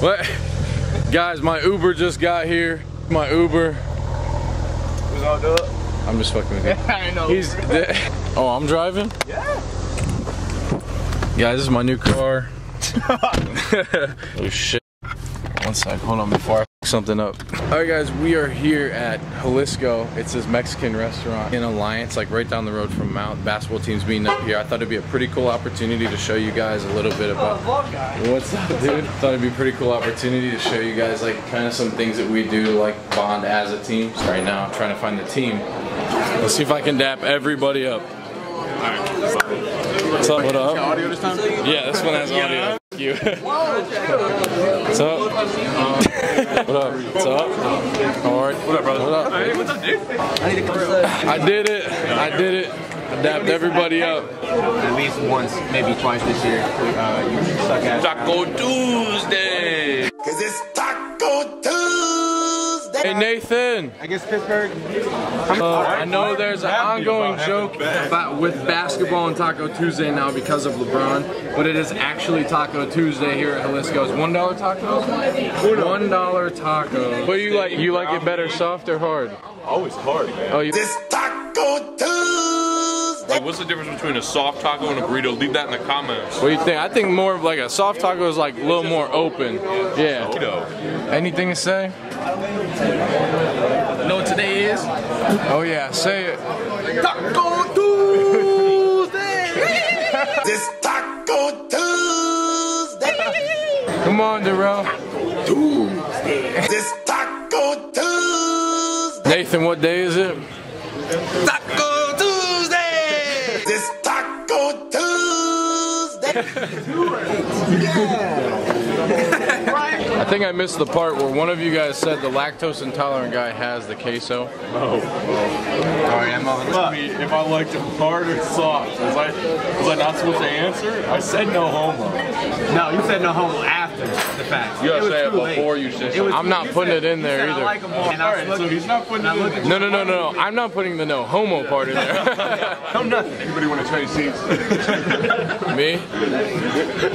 What? Guys, my Uber just got here. My Uber. Who's do it? I'm just fucking with you. I know. He's. Oh, I'm driving? Yeah. Guys, this is my new car. oh shit. One sec, hold on before I something up. Alright guys, we are here at Jalisco. It's this Mexican restaurant in Alliance, like right down the road from Mount. Basketball team's meeting up here. I thought it'd be a pretty cool opportunity to show you guys a little bit about What's up, dude? Thought it'd be a pretty cool opportunity to show you guys like kind of some things that we do to like bond as a team. So right now I'm trying to find the team. Let's see if I can dap everybody up. What's up? What up? Audio this time? Yeah, this one has audio. Fuck you. What's up? what up? What's up? Alright. What up, brother? What up? Hey, what's up, dude? I did it. I did it. I dapped everybody up. At least once, maybe twice this year. Uh, you suck ass. Taco Tuesday. Hey Nathan. I guess Pittsburgh. Uh, I know there's an ongoing joke about with basketball and Taco Tuesday now because of LeBron, but it is actually Taco Tuesday here at Jalisco's. One dollar tacos. One dollar taco. But you like you like it better soft or hard? Always hard, man. Oh, you. It's Taco Tuesday. Like, what's the difference between a soft taco and a burrito? Leave that in the comments. What do you think? I think more of like a soft taco is like a little more open. Yeah. Anything to say? Know what today is? Oh yeah, say it. Taco Tuesday! It's Taco Tuesday. Come on, Darrell. It's Taco Tuesday. Nathan, what day is it? Taco Tuesday! It's Taco Tuesday. I think I missed the part where one of you guys said the lactose intolerant guy has the queso. Oh. Oh. Sorry, I'm on. Ask me if I liked it hard or soft. Was I, was I not supposed to answer? I said no homo. No, you said no homo after the fact. You gotta was say it too late. you say It something. I'm not putting said- it in you there said I either. like 'em more, and I was Alright, so he's not putting and I it looked in. at No, no, no, no, no. I'm not putting the no homo part in there. No, nothing. Anybody want to change seats? Me?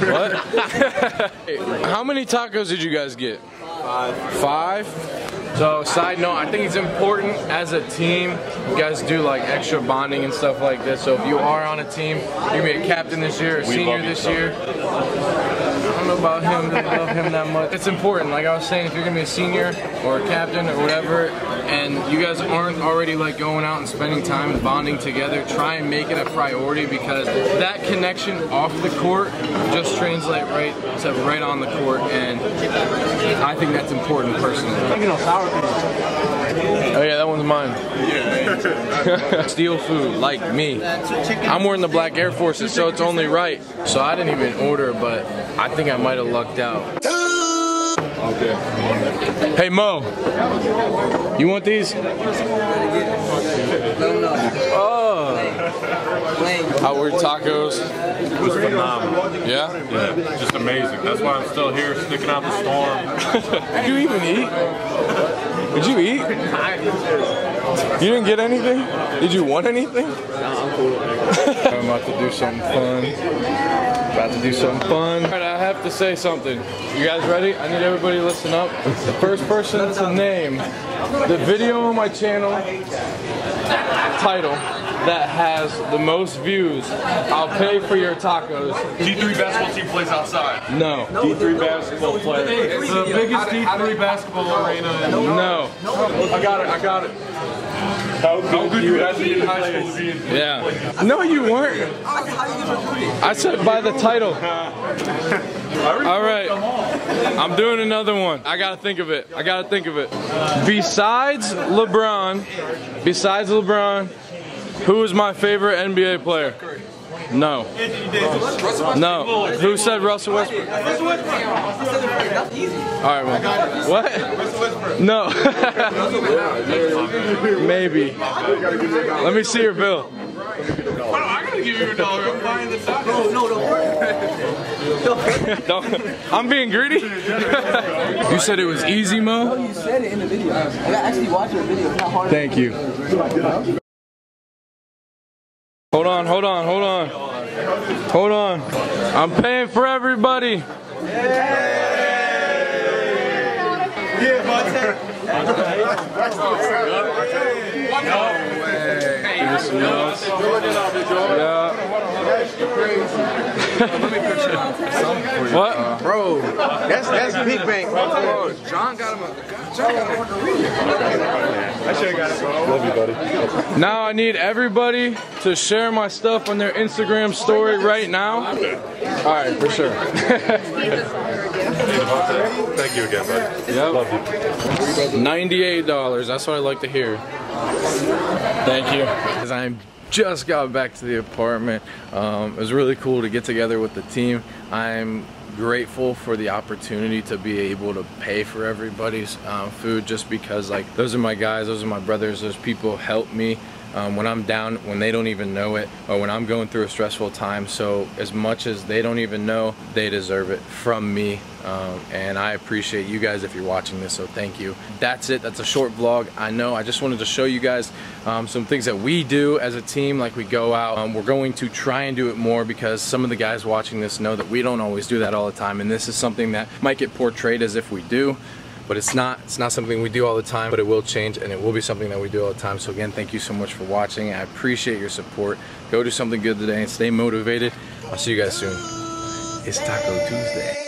What? How many tacos did you guys get? Five. Five? So, side note, I think it's important as a team, you guys do like extra bonding and stuff like this. So, if you are on a team, you're gonna be a captain this year, a senior this other. year. I don't know about him, I love him that much. It's important, like I was saying, if you're gonna be a senior or a captain or whatever, and you guys aren't already like going out and spending time and bonding together, try and make it a priority because that connection off the court just translate right to right on the court, and I think that's important personally. Oh yeah, that one's mine. Steal food, like me. I'm wearing the black Air Forces, so it's only right. So I didn't even order, but I think I might have lucked out. Okay. Hey Mo, you want these? Oh. How were tacos? It was phenomenal. Yeah? Yeah, just amazing. That's why I'm still here, sticking out the storm. Did you even eat? Did you eat? You didn't get anything? Did you want anything? I'm about to do something fun. About to do something fun. Alright, I have to say something. You guys ready? I need everybody to listen up. The first person to name the video on my channel title that has the most views, I'll pay for your tacos. D3 basketball team plays outside. No. D3 basketball player. The biggest D3 basketball arena in No. I got it, I got it. How good you had to be in high school to be in Yeah. No, you weren't. I said by the title. All right. I'm doing another one. I gotta think of it. I gotta think of it. Besides LeBron, besides LeBron, who is my favorite NBA player? No. No. Who said Russell Westbrook? All right. Well, what? No. Maybe. Let me see your bill. I gotta give you a dollar. I'm buying the tacos. Don't, I'm being greedy. you said it was easy, Mo. You said it in the video. I actually watching the video. It's not hard. Thank you. Hold on, hold on, hold on. Hold on. I'm paying for everybody. Yeah, Monte. No way. Yeah. What? Bro, that's that's big bank. John got him a. John got him Love you, buddy. Now I need everybody to share my stuff on their Instagram story right now. All right, for sure. Thank you again, buddy. Yep. Love you. Ninety-eight dollars. That's what I like to hear. Thank you. Because I just got back to the apartment. Um, it was really cool to get together with the team. I'm grateful for the opportunity to be able to pay for everybody's um, food just because like those are my guys those are my brothers those people help me um, when I'm down when they don't even know it or when I'm going through a stressful time so as much as they don't even know they deserve it from me. Um, and I appreciate you guys if you're watching this so thank you. That's it. That's a short vlog. I know. I just wanted to show you guys um, some things that we do as a team like we go out. Um, we're going to try and do it more because some of the guys watching this know that we don't always do that all the time. And this is something that might get portrayed as if we do but it's not it's not something we do all the time but it will change and it will be something that we do all the time. So again thank you so much for watching. I appreciate your support. Go do something good today and stay motivated. I'll see you guys soon. It's taco tuesday